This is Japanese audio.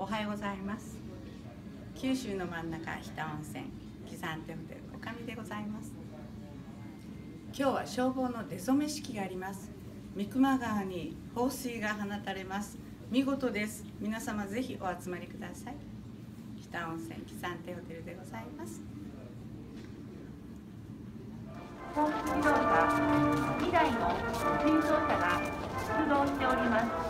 おはようございます。九州の真ん中日田温泉木山亭ホテルおかみでございます。今日は消防の出初め式があります。三熊川に放水が放たれます。見事です。皆様ぜひお集まりください。北温泉木山亭ホテルでございます。本速自動車2台の水上車が出動しております。